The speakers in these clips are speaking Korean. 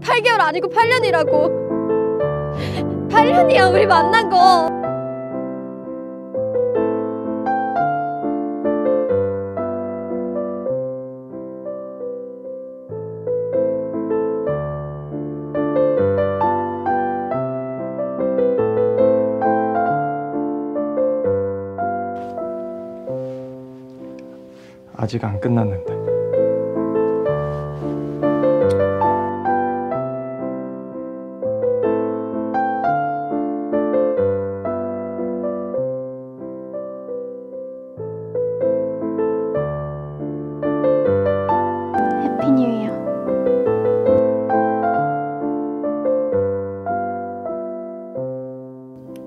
8개월 아니고 8년이라고. 8년이야, 우리 만난 거. 아직 안 끝났는데.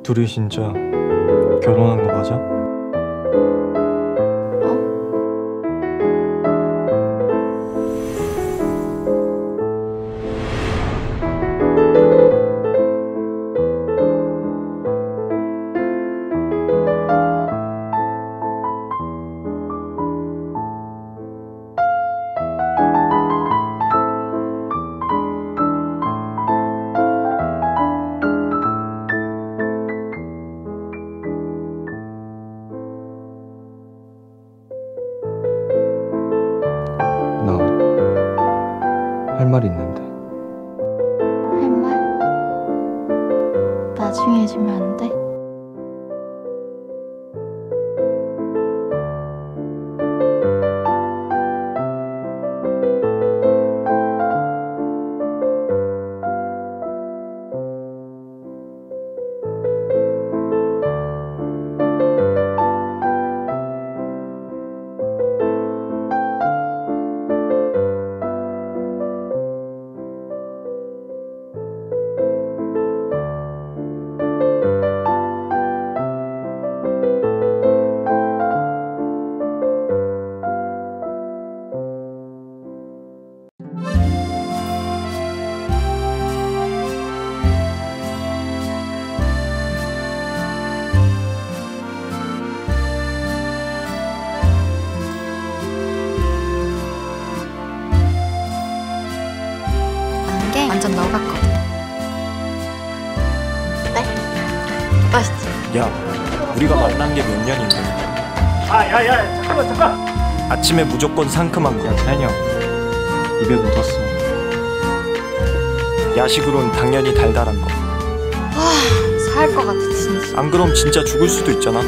둘이 진짜 결혼한 거 맞아? 할말 있는데. 할 말? 나중에 해주면 안 돼? 완전 너 같거든. 어때? 맛있지? 야, 우리가 만난 게 몇 년인데. 아, 야, 야, 잠깐만, 잠깐. 아침에 무조건 상큼한 거. 야, 찬영. 입에 묻었어. 야식으론 당연히 달달한 거. 살것 같아 진짜. 안 그럼 진짜 죽을 수도 있잖아.